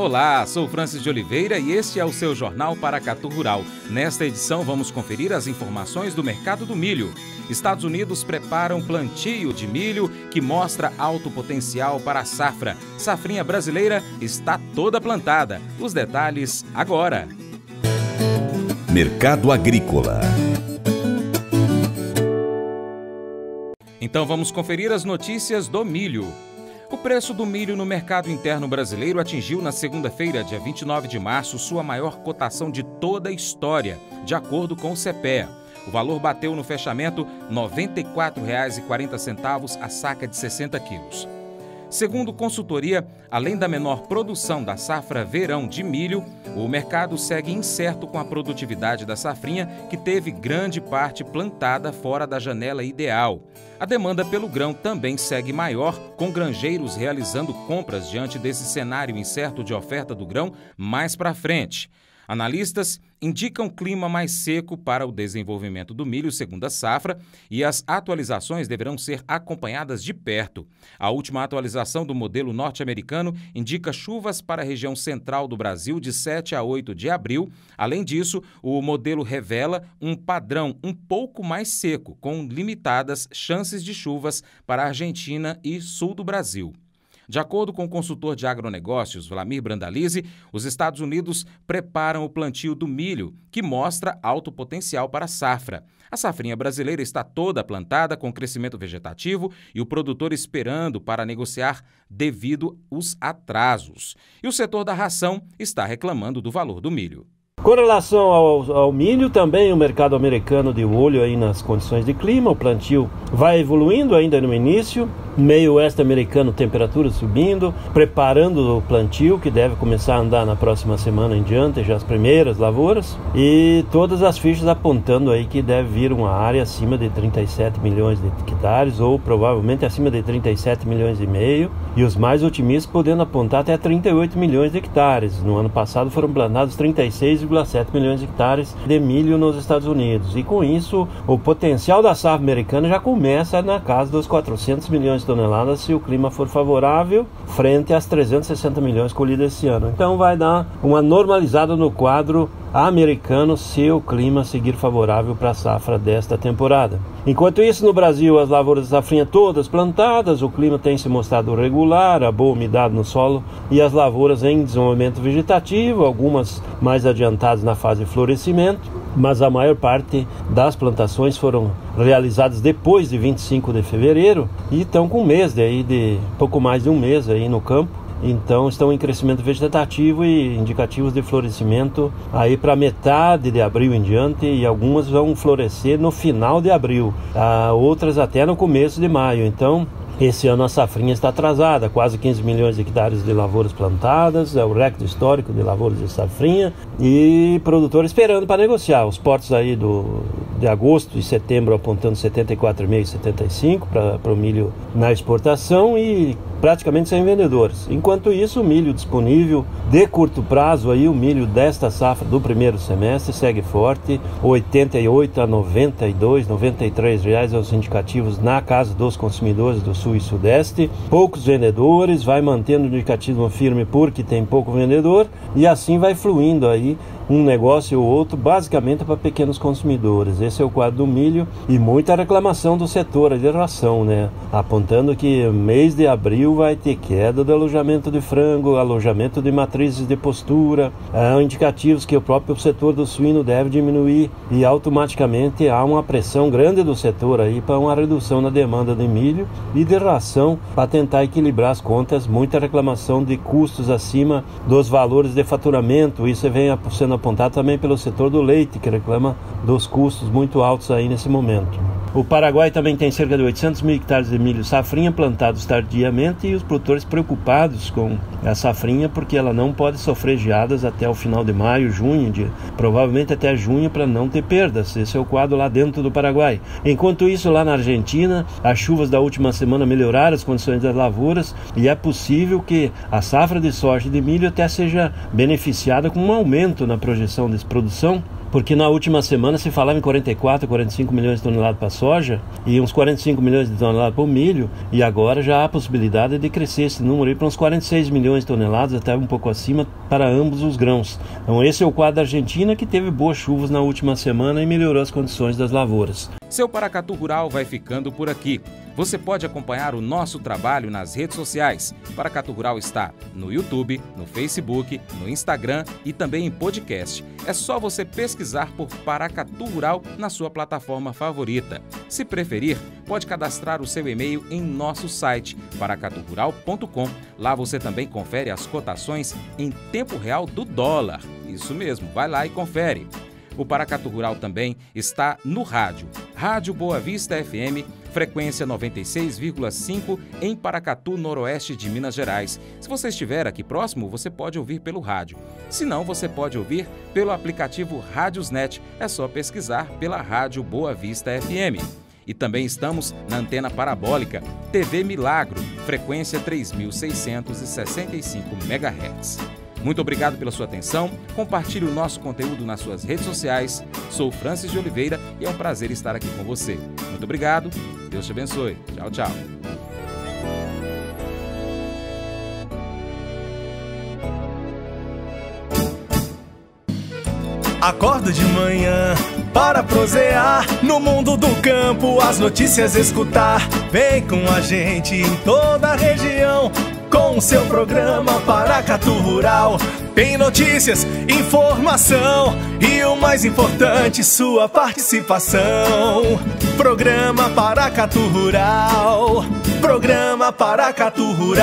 Olá, sou Francis de Oliveira e este é o seu Jornal Paracatu Rural. Nesta edição vamos conferir as informações do mercado do milho. Estados Unidos prepara um plantio de milho que mostra alto potencial para a safra. Safrinha brasileira está toda plantada. Os detalhes agora. Mercado Agrícola Então vamos conferir as notícias do milho. O preço do milho no mercado interno brasileiro atingiu na segunda-feira, dia 29 de março, sua maior cotação de toda a história, de acordo com o CPEA. O valor bateu no fechamento R$ 94,40 a saca de 60 quilos. Segundo consultoria, além da menor produção da safra verão de milho, o mercado segue incerto com a produtividade da safrinha, que teve grande parte plantada fora da janela ideal. A demanda pelo grão também segue maior, com granjeiros realizando compras diante desse cenário incerto de oferta do grão mais para frente. Analistas indicam clima mais seco para o desenvolvimento do milho segunda safra e as atualizações deverão ser acompanhadas de perto. A última atualização do modelo norte-americano indica chuvas para a região central do Brasil de 7 a 8 de abril. Além disso, o modelo revela um padrão um pouco mais seco, com limitadas chances de chuvas para a Argentina e sul do Brasil. De acordo com o consultor de agronegócios Vlamir Brandalize, os Estados Unidos preparam o plantio do milho, que mostra alto potencial para a safra. A safrinha brasileira está toda plantada com crescimento vegetativo e o produtor esperando para negociar devido aos atrasos. E o setor da ração está reclamando do valor do milho. Com relação ao, ao, milho, também o mercado americano de olho aí nas condições de clima, o plantio vai evoluindo ainda no início, meio oeste americano, temperatura subindo, preparando o plantio que deve começar a andar na próxima semana em diante, já as primeiras lavouras, e todas as fichas apontando aí que deve vir uma área acima de 37 milhões de hectares, ou provavelmente acima de 37 milhões e meio, e os mais otimistas podendo apontar até 38 milhões de hectares. No ano passado foram plantados 36,7 milhões de hectares de milho nos Estados Unidos, e com isso o potencial da safra americana já começa na casa dos 400 milhões milhões de toneladas se o clima for favorável, frente às 360 milhões colhidas esse ano. Então vai dar uma normalizada no quadro americano se o clima seguir favorável para a safra desta temporada. Enquanto isso, no Brasil, as lavouras de safrinha todas plantadas, o clima tem se mostrado regular, a boa umidade no solo e as lavouras em desenvolvimento vegetativo, algumas mais adiantadas na fase de florescimento, mas a maior parte das plantações foram realizadas depois de 25 de fevereiro e estão com um mês aí, de pouco mais de um mês aí no campo então estão em crescimento vegetativo e indicativos de florescimento aí para metade de abril em diante e algumas vão florescer no final de abril, ah, outras até no começo de maio. Então esse ano a safrinha está atrasada, quase 15 milhões de hectares de lavouras plantadas, é o recorde histórico de lavouras de safrinha e produtor esperando para negociar. Os portos aí do, de agosto e setembro apontando 74,5 e 75 para o milho na exportação e praticamente sem vendedores. Enquanto isso, o milho disponível de curto prazo, aí, o milho desta safra do primeiro semestre segue forte, 88 a 92, 93 reais aos indicativos na casa dos consumidores do sul e sudeste. Poucos vendedores, vai mantendo o indicativo firme porque tem pouco vendedor e assim vai fluindo aí um negócio ou outro, basicamente para pequenos consumidores. Esse é o quadro do milho e muita reclamação do setor de ração, né? Apontando que mês de abril vai ter queda do alojamento de frango, alojamento de matrizes de postura, há indicativos que o próprio setor do suíno deve diminuir e automaticamente há uma pressão grande do setor aí para uma redução na demanda de milho e de ração para tentar equilibrar as contas. Muita reclamação de custos acima dos valores de faturamento, isso vem sendo apontado também pelo setor do leite, que reclama dos custos muito altos aí nesse momento. O Paraguai também tem cerca de 800 mil hectares de milho safrinha plantados tardiamente e os produtores preocupados com a safrinha porque ela não pode sofrer geadas até o final de maio, junho, de, provavelmente até junho para não ter perdas. Esse é o quadro lá dentro do Paraguai. Enquanto isso, lá na Argentina, as chuvas da última semana melhoraram as condições das lavouras e é possível que a safra de soja e de milho até seja beneficiada com um aumento na projeção de produção porque na última semana se falava em 44, 45 milhões de toneladas para soja e uns 45 milhões de toneladas para o milho, e agora já há a possibilidade de crescer esse número para uns 46 milhões de toneladas, até um pouco acima, para ambos os grãos. Então esse é o quadro da Argentina que teve boas chuvas na última semana e melhorou as condições das lavouras. Seu Paracatu Rural vai ficando por aqui. Você pode acompanhar o nosso trabalho nas redes sociais. Paracatu Rural está no YouTube, no Facebook, no Instagram e também em podcast. É só você pesquisar por Paracatu Rural na sua plataforma favorita. Se preferir, pode cadastrar o seu e-mail em nosso site paracaturural.com. Lá você também confere as cotações em tempo real do dólar. Isso mesmo, vai lá e confere. O Paracatu Rural também está no rádio. Rádio Boa Vista FM, frequência 96,5 em Paracatu, noroeste de Minas Gerais. Se você estiver aqui próximo, você pode ouvir pelo rádio. Se não, você pode ouvir pelo aplicativo Rádiosnet. É só pesquisar pela Rádio Boa Vista FM. E também estamos na antena parabólica TV Milagro, frequência 3665 MHz. Muito obrigado pela sua atenção. Compartilhe o nosso conteúdo nas suas redes sociais. Sou Francis de Oliveira e é um prazer estar aqui com você. Muito obrigado. Deus te abençoe. Tchau, tchau. Acordo de manhã para prosear no mundo do campo, as notícias escutar. Vem com a gente em toda a região com seu programa Paracatu Rural. Tem notícias, informação e o mais importante, sua participação. Programa Paracatu Rural. Programa Paracatu Rural.